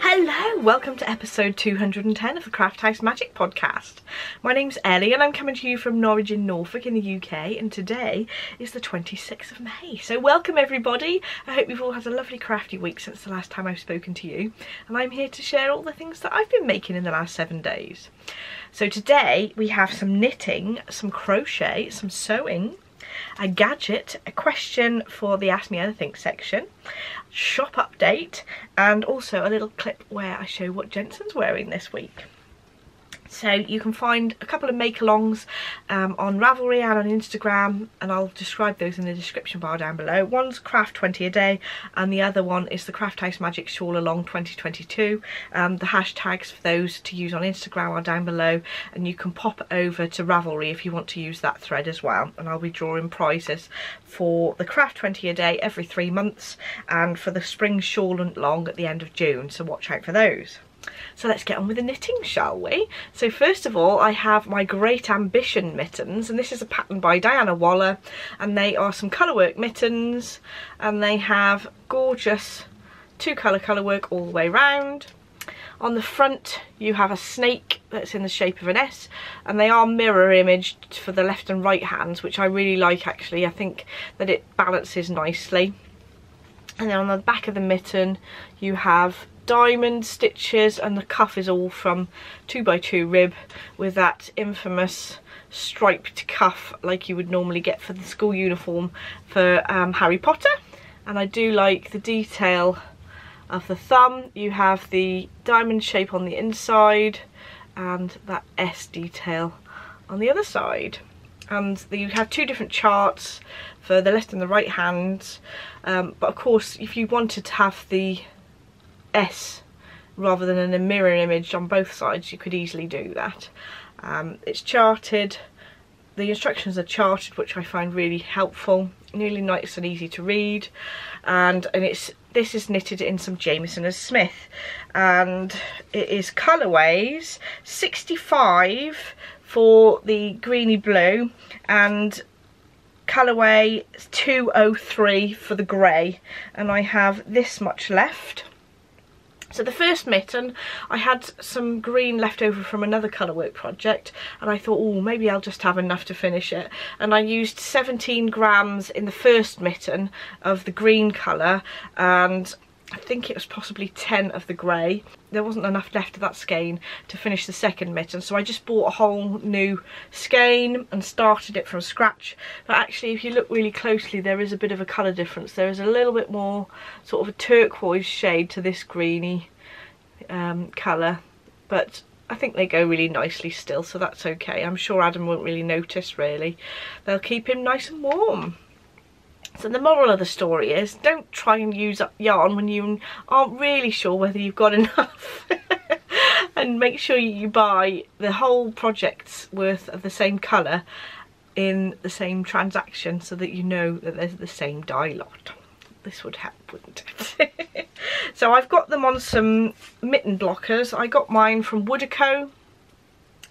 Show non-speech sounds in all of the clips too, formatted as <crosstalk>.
Hello, welcome to episode 210 of the Craft House Magic podcast. My name's Ellie and I'm coming to you from Norwich in Norfolk in the UK and today is the 26th of May. So welcome everybody. I hope you've all had a lovely crafty week since the last time I've spoken to you and I'm here to share all the things that I've been making in the last seven days. So today we have some knitting, some crochet, some sewing, a gadget, a question for the Ask Me Anything section, shop update, and also a little clip where I show what Jensen's wearing this week. So you can find a couple of make-alongs um, on Ravelry and on Instagram and I'll describe those in the description bar down below. One's Craft 20 a day and the other one is the Craft House Magic Shawl Along 2022. Um, the hashtags for those to use on Instagram are down below and you can pop over to Ravelry if you want to use that thread as well and I'll be drawing prizes for the Craft 20 a day every three months and for the Spring Shawl and Long at the end of June so watch out for those. So let's get on with the knitting, shall we? So first of all, I have my Great Ambition mittens, and this is a pattern by Diana Walla, and they are some colourwork mittens, and they have gorgeous two colour colourwork all the way round. On the front you have a snake that's in the shape of an S and they are mirror imaged for the left and right hands which I really like actually. I think that it balances nicely. And then on the back of the mitten you have diamond stitches and the cuff is all from 2x2 rib with that infamous striped cuff like you would normally get for the school uniform for um, Harry Potter. And I do like the detail of the thumb. You have the diamond shape on the inside and that S detail on the other side. And you have two different charts for the left and the right hand um, but of course if you wanted to have the S rather than in a mirror image on both sides you could easily do that. Um, it's charted, the instructions are charted which I find really helpful, really nice and easy to read. And, and it's this is knitted in some Jamieson and Smith. And it is colourways 65 for the greeny blue and colourway 203 for the grey. And I have this much left so the first mitten, I had some green left over from another colourwork project and I thought, oh, maybe I'll just have enough to finish it. And I used 17 grams in the first mitten of the green colour and I think it was possibly 10 of the grey. There wasn't enough left of that skein to finish the second mitten, so I just bought a whole new skein and started it from scratch. But actually, if you look really closely, there is a bit of a colour difference. There is a little bit more sort of a turquoise shade to this greeny um, colour, but I think they go really nicely still, so that's okay. I'm sure Adam won't really notice, really. They'll keep him nice and warm. So the moral of the story is don't try and use up yarn when you aren't really sure whether you've got <laughs> enough. and make sure you buy the whole project's worth of the same colour in the same transaction so that you know that there's the same dye lot. This would help, wouldn't it? <laughs> so I've got them on some mitten blockers. I got mine from Woodico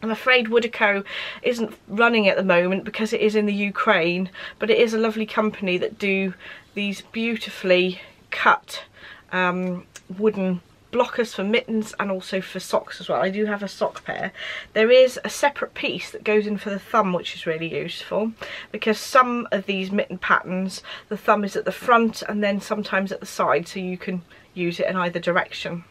I'm afraid Woodico isn't running at the moment because it is in the Ukraine, but it is a lovely company that do these beautifully cut um, wooden blockers for mittens and also for socks as well. I do have a sock pair. There is a separate piece that goes in for the thumb which is really useful because some of these mitten patterns the thumb is at the front and then sometimes at the side so you can use it in either direction.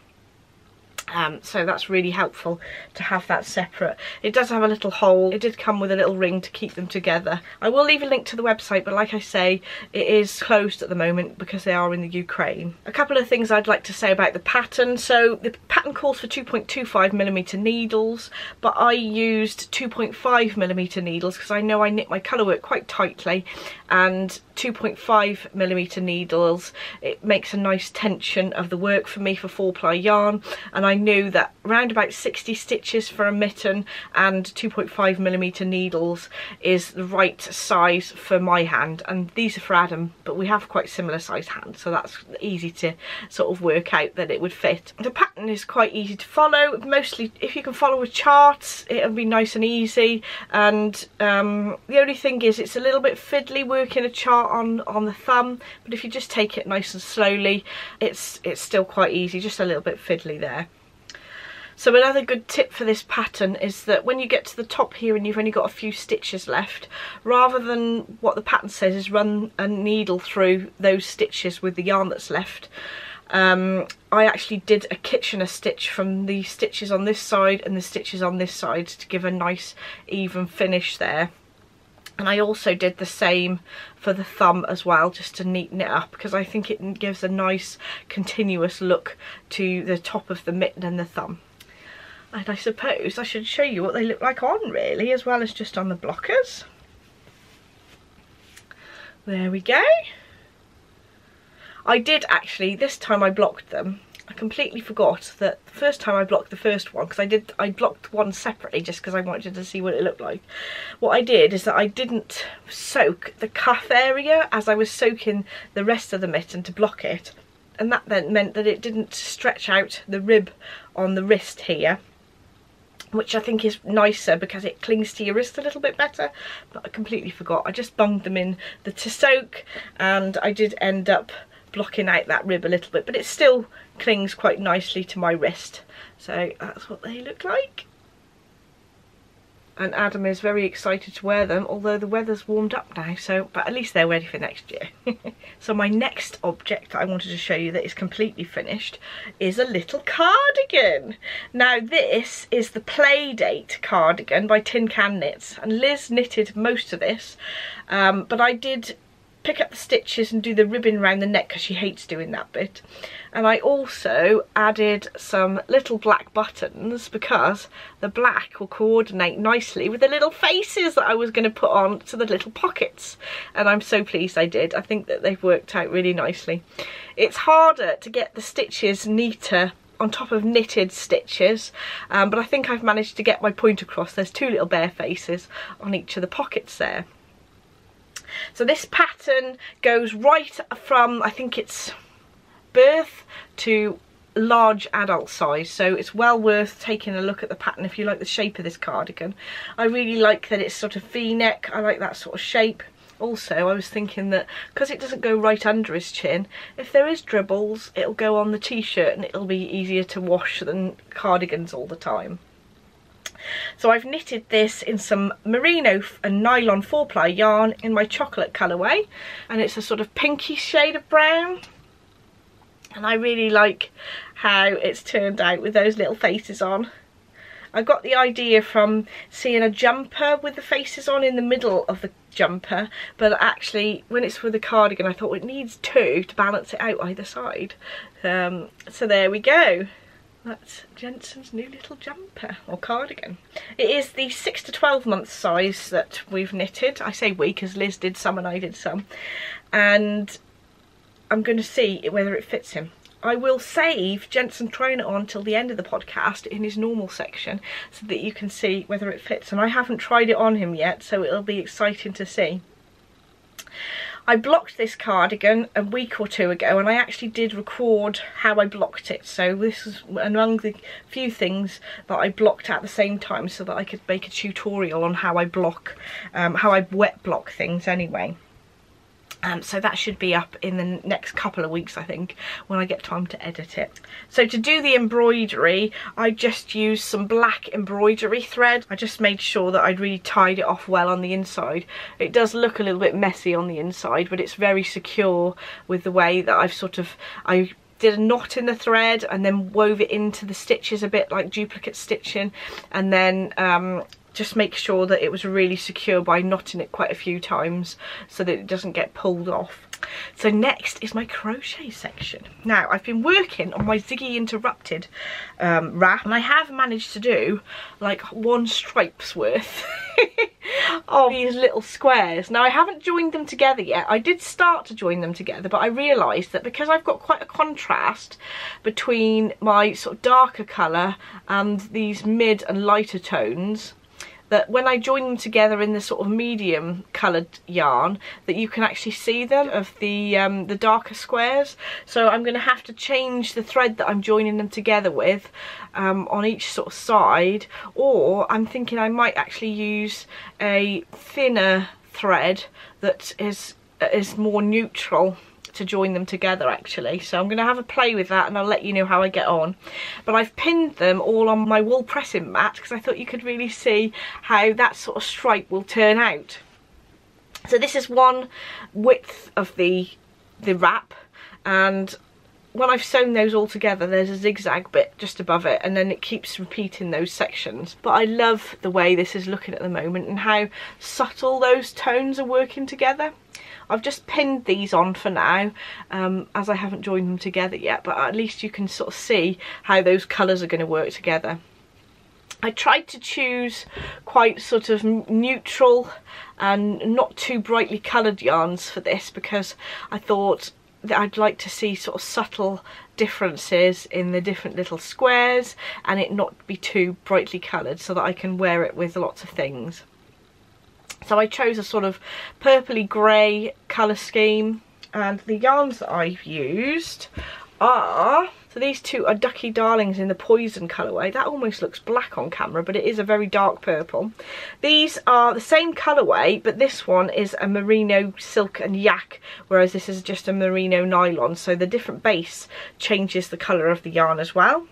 Um, so that's really helpful to have that separate. It does have a little hole. It did come with a little ring to keep them together. I will leave a link to the website, but like I say, it is closed at the moment because they are in the Ukraine. A couple of things I'd like to say about the pattern. So the pattern calls for 2.25 millimeter needles, but I used 2.5 millimeter needles because I know I knit my colour work quite tightly and 2.5 millimeter needles, it makes a nice tension of the work for me for four ply yarn and I knew that around about 60 stitches for a mitten and 2.5 millimeter needles is the right size for my hand. And these are for Adam but we have quite similar size hands so that's easy to sort of work out that it would fit. The pattern is quite easy to follow mostly if you can follow a chart it'll be nice and easy. And um, the only thing is it's a little bit fiddly working a chart on on the thumb but if you just take it nice and slowly it's it's still quite easy just a little bit fiddly there so another good tip for this pattern is that when you get to the top here and you've only got a few stitches left, rather than what the pattern says is run a needle through those stitches with the yarn that's left, um, I actually did a Kitchener stitch from the stitches on this side and the stitches on this side to give a nice even finish there. And I also did the same for the thumb as well just to neaten it up because I think it gives a nice continuous look to the top of the mitten and the thumb and I suppose I should show you what they look like on really as well as just on the blockers. There we go. I did actually this time I blocked them. I completely forgot that the first time I blocked the first one because I did I blocked one separately just because I wanted to see what it looked like. What I did is that I didn't soak the cuff area as I was soaking the rest of the mitten to block it. And that then meant that it didn't stretch out the rib on the wrist here which I think is nicer because it clings to your wrist a little bit better but I completely forgot. I just bunged them in the to soak and I did end up blocking out that rib a little bit but it still clings quite nicely to my wrist. So that's what they look like and Adam is very excited to wear them although the weather's warmed up now so but at least they're ready for next year. <laughs> So my next object I wanted to show you that is completely finished is a little cardigan. Now this is the Playdate cardigan by Tin Can Knits and Liz knitted most of this um, but I did pick up the stitches and do the ribbon around the neck because she hates doing that bit. And I also added some little black buttons because the black will coordinate nicely with the little faces that I was going to put on to the little pockets. And I'm so pleased I did. I think that they've worked out really nicely. It's harder to get the stitches neater on top of knitted stitches um, but I think I've managed to get my point across there's two little bear faces on each of the pockets there so this pattern goes right from, I think it's birth to large adult size. So it's well worth taking a look at the pattern if you like the shape of this cardigan. I really like that it's sort of v-neck. I like that sort of shape. Also I was thinking that because it doesn't go right under his chin if there is dribbles it'll go on the t-shirt and it'll be easier to wash than cardigans all the time so I've knitted this in some merino and nylon 4-ply yarn in my chocolate colourway and it's a sort of pinky shade of brown. And I really like how it's turned out with those little faces on. I got the idea from seeing a jumper with the faces on in the middle of the jumper but actually when it's for the cardigan I thought it needs two to balance it out either side. Um, so there we go that's Jensen's new little jumper or cardigan. It is the 6 to 12 month size that we've knitted. I say we because Liz did some and I did some. And I'm going to see whether it fits him. I will save Jensen trying it on till the end of the podcast in his normal section so that you can see whether it fits. And I haven't tried it on him yet, so it'll be exciting to see. I blocked this cardigan a week or two ago and I actually did record how I blocked it. So this is among the few things that I blocked at the same time so that I could make a tutorial on how I block, um, how I wet block things anyway. Um, so that should be up in the next couple of weeks I think when I get time to edit it. So to do the embroidery I just used some black embroidery thread. I just made sure that I'd really tied it off well on the inside. It does look a little bit messy on the inside but it's very secure with the way that I've sort of I did a knot in the thread and then wove it into the stitches a bit like duplicate stitching and then um, just make sure that it was really secure by knotting it quite a few times so that it doesn't get pulled off. So next is my crochet section. Now I've been working on my Ziggy Interrupted um, wrap and I have managed to do like one stripe's worth. <laughs> of these little squares. Now I haven't joined them together yet. I did start to join them together but I realised that because I've got quite a contrast between my sort of darker colour and these mid and lighter tones that when I join them together in the sort of medium coloured yarn that you can actually see them of the um, the darker squares. So I'm going to have to change the thread that I'm joining them together with um, on each sort of side or I'm thinking I might actually use a thinner thread that is is more neutral to join them together actually. So I'm going to have a play with that and I'll let you know how I get on. But I've pinned them all on my wool pressing mat because I thought you could really see how that sort of stripe will turn out. So this is one width of the the wrap and when I've sewn those all together there's a zigzag bit just above it and then it keeps repeating those sections. But I love the way this is looking at the moment and how subtle those tones are working together I've just pinned these on for now um, as I haven't joined them together yet but at least you can sort of see how those colours are going to work together. I tried to choose quite sort of neutral and not too brightly coloured yarns for this because I thought that I'd like to see sort of subtle differences in the different little squares and it not be too brightly coloured so that I can wear it with lots of things. So I chose a sort of purpley grey colour scheme and the yarns that I've used are so these two are Ducky Darlings in the Poison colourway. That almost looks black on camera, but it is a very dark purple. These are the same colourway, but this one is a merino silk and yak, whereas this is just a merino nylon. So the different base changes the colour of the yarn as well.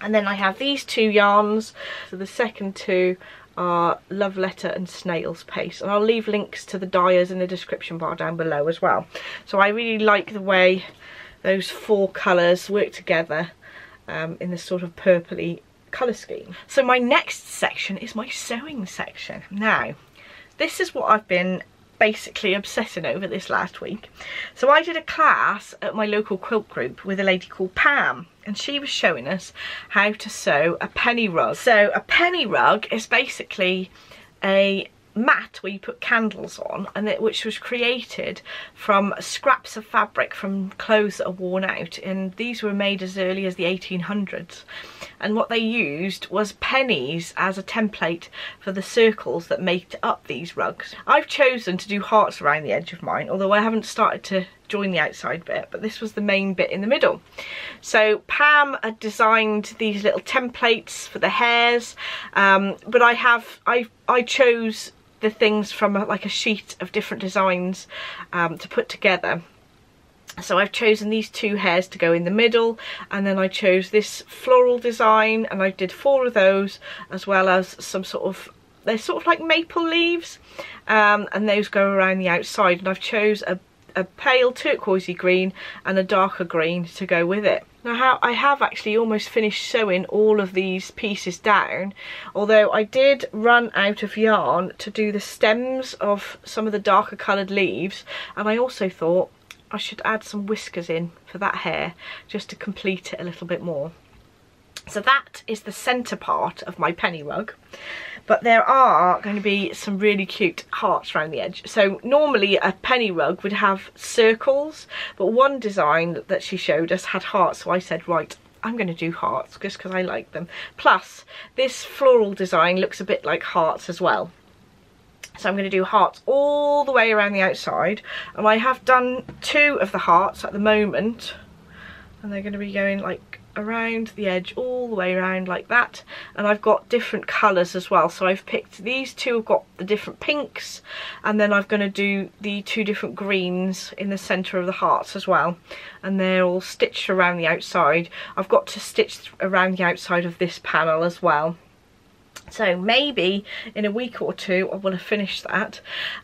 And then I have these two yarns. So the second two are Love Letter and Snail's Pace. And I'll leave links to the dyers in the description bar down below as well. So I really like the way those four colours work together um, in this sort of purpley colour scheme. So my next section is my sewing section. Now, this is what I've been basically obsessing over this last week. So I did a class at my local quilt group with a lady called Pam and she was showing us how to sew a penny rug. So a penny rug is basically a mat where you put candles on and it, which was created from scraps of fabric from clothes that are worn out and these were made as early as the 1800s and what they used was pennies as a template for the circles that make up these rugs. I've chosen to do hearts around the edge of mine although I haven't started to join the outside bit but this was the main bit in the middle so Pam had designed these little templates for the hares um, but I have I I chose the things from a, like a sheet of different designs um, to put together. So I've chosen these two hares to go in the middle and then I chose this floral design and I did four of those as well as some sort of they're sort of like maple leaves um, and those go around the outside and I've chose a, a pale turquoisey green and a darker green to go with it. Now how I have actually almost finished sewing all of these pieces down, although I did run out of yarn to do the stems of some of the darker coloured leaves, and I also thought I should add some whiskers in for that hare, just to complete it a little bit more. So that is the centre part of my penny rug but there are going to be some really cute hearts around the edge. So normally a penny rug would have circles, but one design that she showed us had hearts, so I said, right, I'm going to do hearts just because I like them. Plus, this floral design looks a bit like hearts as well. So I'm going to do hearts all the way around the outside. And I have done two of the hearts at the moment. And they're going to be going like around the edge all the way around like that and I've got different colours as well so I've picked these two have got the different pinks and then I'm going to do the two different greens in the centre of the hearts as well and they're all stitched around the outside I've got to stitch around the outside of this panel as well so maybe in a week or two I will have finished that.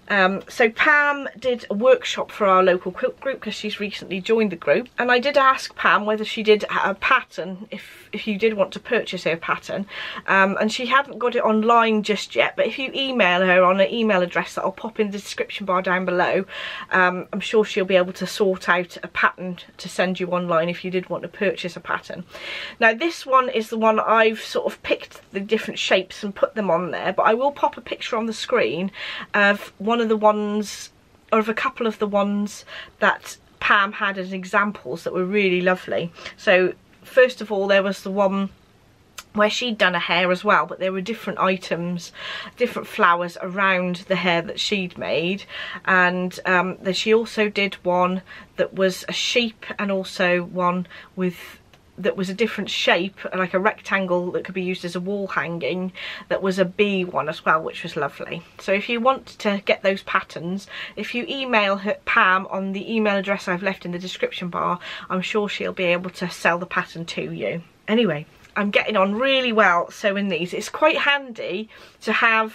Um, so Pam did a workshop for our local quilt group because she's recently joined the group. And I did ask Pam whether she did a pattern, if, if you did want to purchase her pattern. Um, and she hadn't got it online just yet. But if you email her on an email address that I'll pop in the description bar down below, um, I'm sure she'll be able to sort out a pattern to send you online if you did want to purchase a pattern. Now this one is the one I've sort of picked the different shapes shapes and put them on there but I will pop a picture on the screen of one of the ones or of a couple of the ones that Pam had as examples that were really lovely. So first of all there was the one where she'd done a hare as well but there were different items different flowers around the hare that she'd made. And um, she also did one that was a sheep and also one with that was a different shape like a rectangle that could be used as a wall hanging that was a bee one as well which was lovely so if you want to get those patterns if you email her, Pam on the email address I've left in the description bar I'm sure she'll be able to sell the pattern to you anyway I'm getting on really well sewing these. It's quite handy to have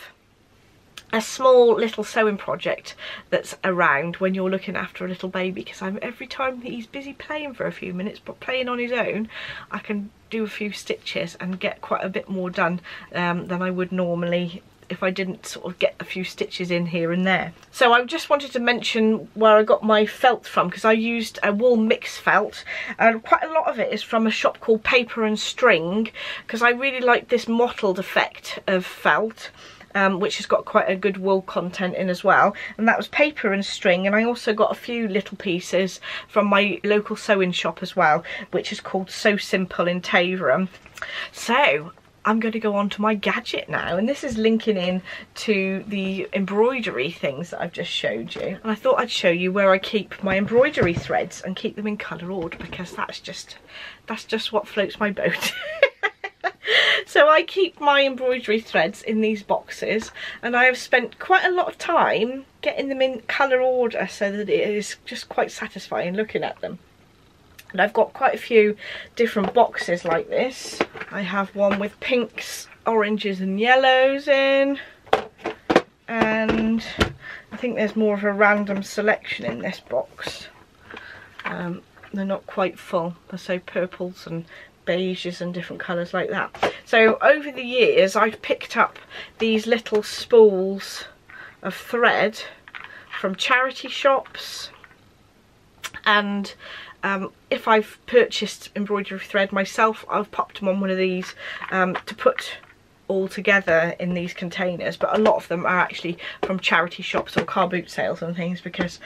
a small little sewing project that's around when you're looking after a little baby because I'm every time he's busy playing for a few minutes but playing on his own I can do a few stitches and get quite a bit more done um, than I would normally if I didn't sort of get a few stitches in here and there. So I just wanted to mention where I got my felt from because I used a wool mix felt and quite a lot of it is from a shop called Paper and String because I really like this mottled effect of felt. Um, which has got quite a good wool content in as well. And that was paper and string. And I also got a few little pieces from my local sewing shop as well which is called So Simple in Taverham so I'm going to go on to my gadget now. And this is linking in to the embroidery things that I've just showed you. And I thought I'd show you where I keep my embroidery threads and keep them in colour order because that's just that's just what floats my boat <laughs> <laughs> so I keep my embroidery threads in these boxes and I have spent quite a lot of time getting them in colour order so that it is just quite satisfying looking at them and I've got quite a few different boxes like this. I have one with pinks, oranges and yellows in. And I think there's more of a random selection in this box. Um, they're not quite full. They're so purples and beiges and different colours like that. So over the years I've picked up these little spools of thread from charity shops and um, if I've purchased embroidery thread myself, I've popped them on one of these um, to put all together in these containers but a lot of them are actually from charity shops or car boot sales and things because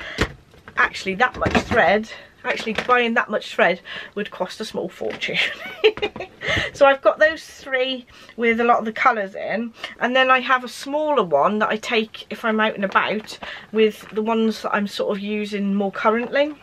actually that much thread actually buying that much thread would cost a small fortune. <laughs> So I've got those three with a lot of the colours in and then I have a smaller one that I take if I'm out and about with the ones that I'm sort of using more currently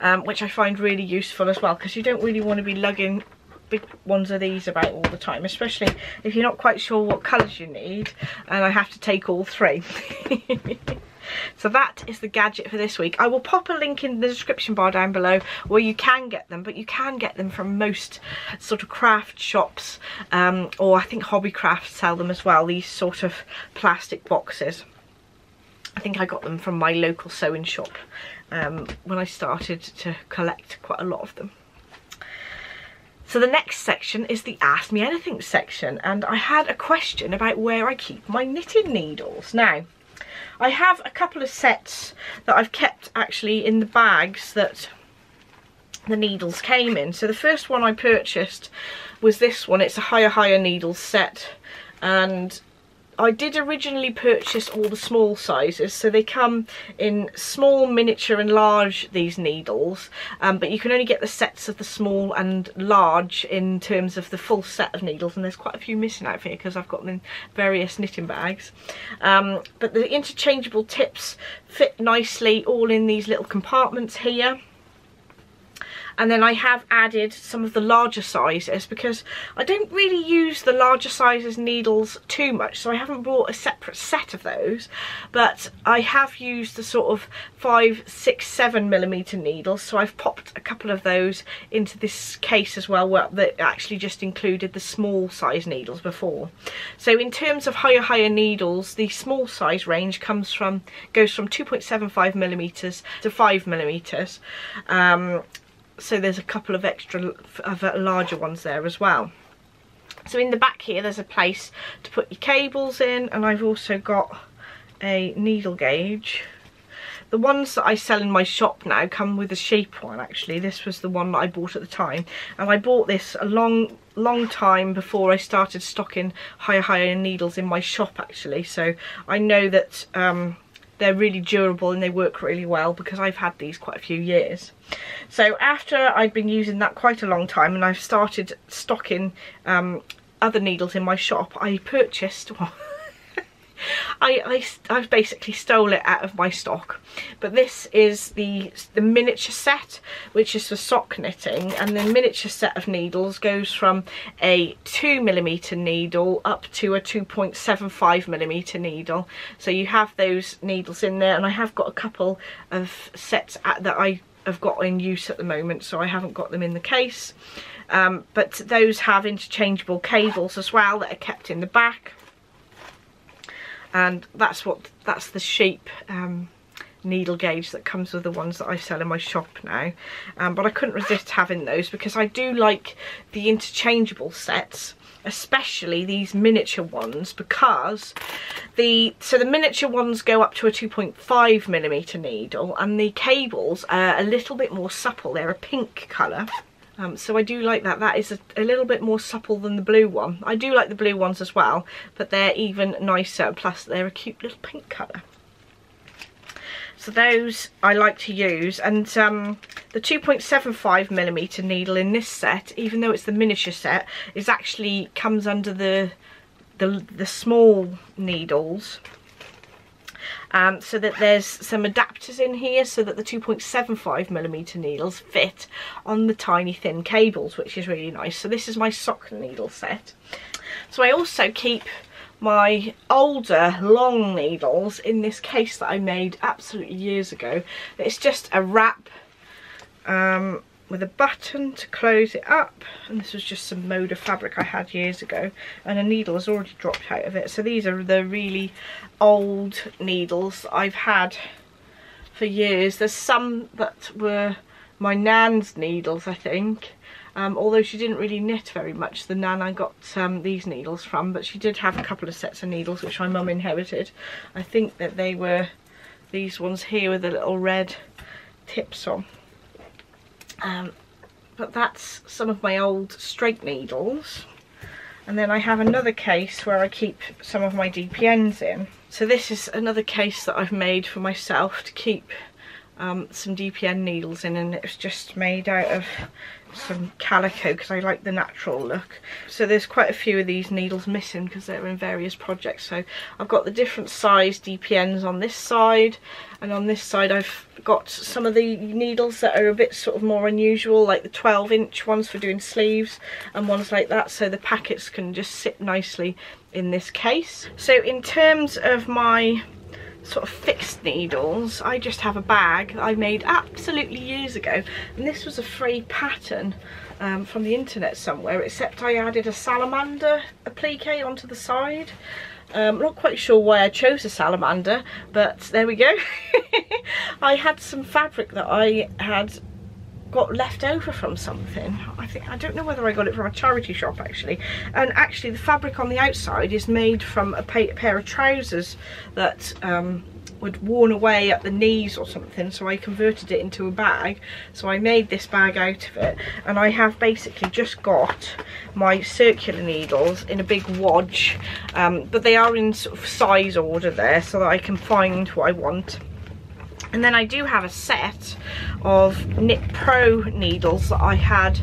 um, which I find really useful as well because you don't really want to be lugging big ones of these about all the time especially if you're not quite sure what colours you need and I have to take all three <laughs> so that is the gadget for this week I will pop a link in the description bar down below where you can get them but you can get them from most sort of craft shops um, or I think Hobbycraft sell them as well these sort of plastic boxes I think I got them from my local sewing shop um, when I started to collect quite a lot of them. So the next section is the Ask Me Anything section and I had a question about where I keep my knitting needles. Now, I have a couple of sets that I've kept actually in the bags that the needles came in. So the first one I purchased was this one. It's a HiyaHiya needles set and I did originally purchase all the small sizes, so they come in small, miniature and large, these needles, um, but you can only get the sets of the small and large in terms of the full set of needles, and there's quite a few missing out here because I've got them in various knitting bags. Um, but the interchangeable tips fit nicely all in these little compartments here and then I have added some of the larger sizes because I don't really use the larger sizes needles too much so I haven't bought a separate set of those. But I have used the sort of five six seven millimeter needles so I've popped a couple of those into this case as well where that actually just included the small size needles before. So in terms of HiyaHiya needles the small size range comes from goes from 2.75 millimeters to 5 millimeters. Um, so there's a couple of extra of larger ones there as well so in the back here there's a place to put your cables in and I've also got a needle gauge the ones that I sell in my shop now come with a shape one actually. This was the one that I bought at the time. And I bought this a long, long time before I started stocking HiyaHiya needles in my shop actually. So I know that um, they're really durable and they work really well because I've had these quite a few years. So after I'd been using that quite a long time and I've started stocking um, other needles in my shop, I purchased, <laughs> I, I, I've basically stole it out of my stock. But this is the, the miniature set, which is for sock knitting. And the miniature set of needles goes from a 2mm needle up to a 2.75mm needle. So you have those needles in there. And I have got a couple of sets at, that I have got in use at the moment. So I haven't got them in the case. Um, but those have interchangeable cables as well that are kept in the back and that's what that's the shape um, needle gauge that comes with the ones that I sell in my shop now. Um, but I couldn't resist having those because I do like the interchangeable sets especially these miniature ones because the so the miniature ones go up to a 2.5 millimeter needle and the cables are a little bit more supple. They're a pink color um, so I do like that. That is a, a, little bit more supple than the blue one. I do like the blue ones as well, but they're even nicer. Plus they're a cute little pink colour. So those I like to use. And um, the 2.75 millimeter needle in this set, even though it's the miniature set, is actually comes under the the, the small needles um, so that there's some adapters in here so that the 2.75 millimeter needles fit on the tiny thin cables which is really nice. So this is my sock needle set. So I also keep my older long needles in this case that I made absolutely years ago. It's just a wrap um, with a button to close it up. And this was just some Moda fabric I had years ago. And a needle has already dropped out of it. So these are the really old needles I've had for years. There's some that were my nan's needles I think. Um, although she didn't really knit very much the nan I got um, these needles from. But she did have a couple of sets of needles which my mum inherited. I think that they were these ones here with the little red tips on um, but that's some of my old straight needles. And then I have another case where I keep some of my DPNs in. So this is another case that I've made for myself to keep um, some DPN needles in and it's just made out of some calico because I like the natural look. So there's quite a few of these needles missing because they're in various projects. So I've got the different size DPNs on this side and on this side I've got some of the needles that are a bit sort of more unusual like the 12 inch ones for doing sleeves and ones like that so the packets can just sit nicely in this case. So in terms of my sort of fixed needles. I just have a bag I made absolutely years ago. And this was a free pattern um, from the internet somewhere except I added a salamander applique onto the side. Um, not quite sure why I chose a salamander but there we go. <laughs> I had some fabric that I had got left over from something. I think I don't know whether I got it from a charity shop actually. And actually the fabric on the outside is made from a pair of trousers that um, would worn away at the knees or something so I converted it into a bag so I made this bag out of it and I have basically just got my circular needles in a big wadge um, but they are in sort of size order there so that I can find what I want and then I do have a set of Knit Pro needles that I had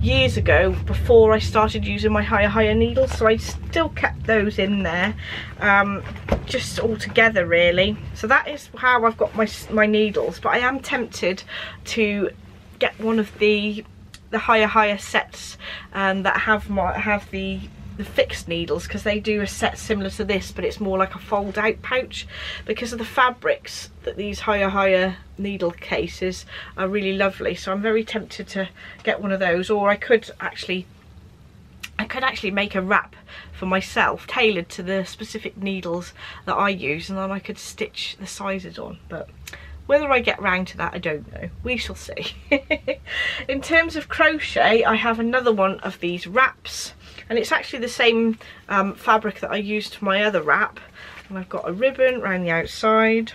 years ago before I started using my HiyaHiya needles. So I still kept those in there, um, just all together really. So that is how I've got my, my needles. But I am tempted to get one of the the HiyaHiya sets um, that have my have the the fixed needles because they do a set similar to this but it's more like a fold out pouch because of the fabrics that these HiyaHiya needle cases are really lovely so I'm very tempted to get one of those or I could actually I could actually make a wrap for myself tailored to the specific needles that I use and then I could stitch the sizes on but whether I get round to that, I don't know. We shall see. <laughs> in terms of crochet, I have another one of these wraps and it's actually the same um, fabric that I used for my other wrap. And I've got a ribbon around the outside.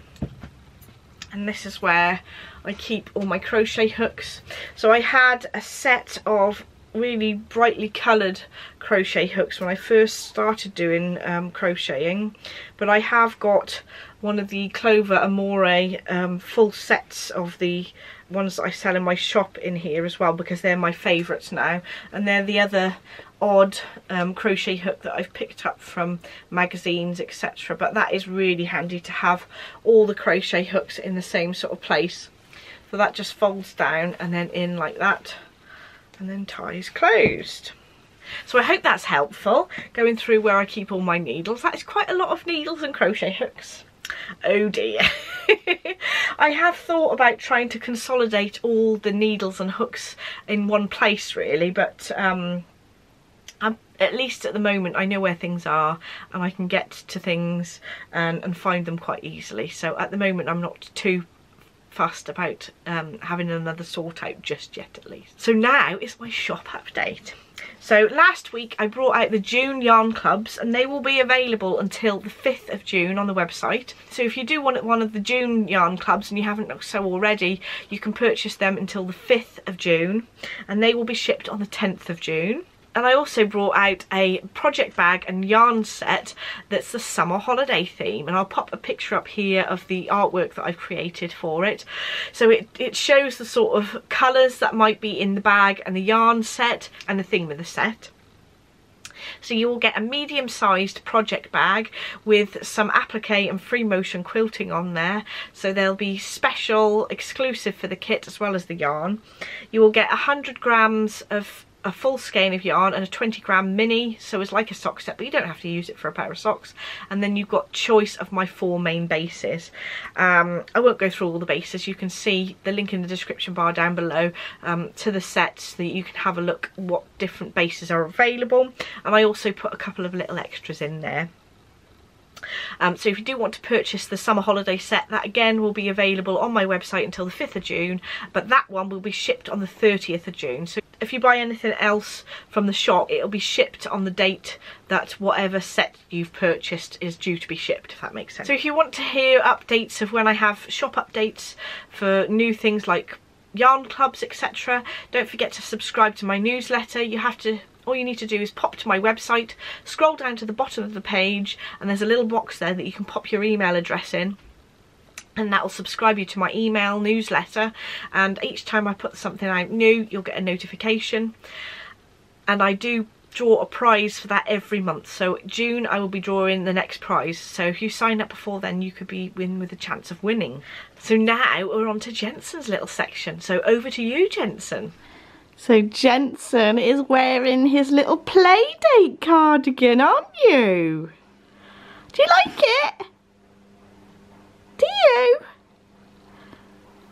And this is where I keep all my crochet hooks. So I had a set of really brightly coloured crochet hooks when I first started doing um, crocheting. But I have got one of the Clover Amour um, full sets of the ones that I sell in my shop in here as well because they're my favourites now and they're the other odd um, crochet hook that I've picked up from magazines etc but that is really handy to have all the crochet hooks in the same sort of place so that just folds down and then in like that and then ties closed. So I hope that's helpful, going through where I keep all my needles. That is quite a lot of needles and crochet hooks. Oh dear. <laughs> I have thought about trying to consolidate all the needles and hooks in one place really, but um, I'm, at least at the moment I know where things are and I can get to things and, and find them quite easily. So at the moment I'm not too fussed about um, having another sort out just yet at least. So now is my shop update. So last week I brought out the June yarn clubs and they will be available until the 5th of June on the website. So if you do want one of the June yarn clubs and you haven't so already, you can purchase them until the 5th of June and they will be shipped on the 10th of June and I also brought out a project bag and yarn set that's the summer holiday theme and I'll pop a picture up here of the artwork that I've created for it so it, it shows the sort of colours that might be in the bag and the yarn set and the theme of the set so you will get a medium sized project bag with some applique and free motion quilting on there. So they'll be special, exclusive for the kit as well as the yarn. You will get 100 grams of a full skein of yarn and a 20 gram mini so it's like a sock set but you don't have to use it for a pair of socks. And then you've got choice of my four main bases. Um, I won't go through all the bases. You can see the link in the description bar down below um, to the sets so that you can have a look what different bases are available. And I also put a couple of little extras in there um, so if you do want to purchase the summer holiday set, that again will be available on my website until the 5th of June, but that one will be shipped on the 30th of June. So if you buy anything else from the shop, it'll be shipped on the date that whatever set you've purchased is due to be shipped, if that makes sense. So if you want to hear updates of when I have shop updates for new things like yarn clubs, etc., don't forget to subscribe to my newsletter. You have to all you need to do is pop to my website, scroll down to the bottom of the page and there's a little box there that you can pop your email address in. And that will subscribe you to my email newsletter. And each time I put something out new you'll get a notification. And I do draw a prize for that every month. So June I will be drawing the next prize. So if you sign up before then you could be win with a chance of winning. So now we're on to Jensen's little section. So over to you Jensen so Jensen is wearing his little playdate cardigan, aren't you? Do you like it? Do you?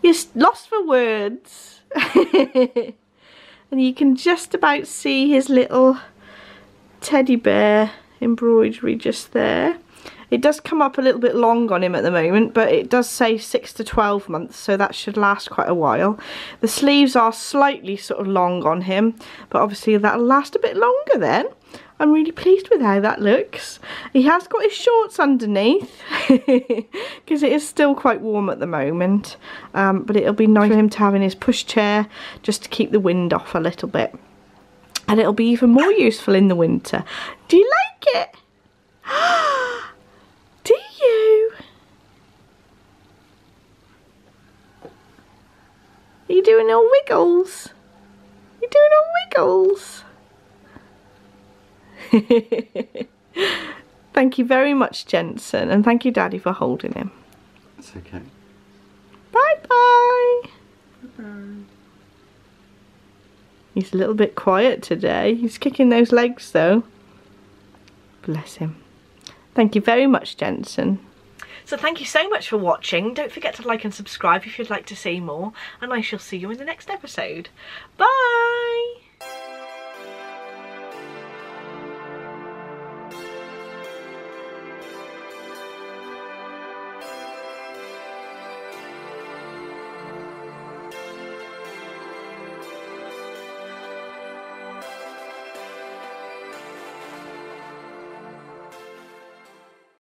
You're lost for words. <laughs> and you can just about see his little teddy bear embroidery just there. It does come up a little bit long on him at the moment, but it does say 6 to 12 months, so that should last quite a while. The sleeves are slightly sort of long on him, but obviously that'll last a bit longer then. I'm really pleased with how that looks. He has got his shorts underneath <laughs> because it is still quite warm at the moment. Um, but it'll be nice for him to have in his pushchair just to keep the wind off a little bit. And it'll be even more useful in the winter. Do you like it? <gasps> <gasps> Do you? Are you doing all wiggles? You doing all wiggles? <laughs> thank you very much, Jensen, and thank you, Daddy, for holding him. It's okay. Bye-bye. Bye-bye. He's a little bit quiet today. He's kicking those legs, though. Bless him. Thank you very much, Jensen. So thank you so much for watching. Don't forget to like and subscribe if you'd like to see more. And I shall see you in the next episode. Bye!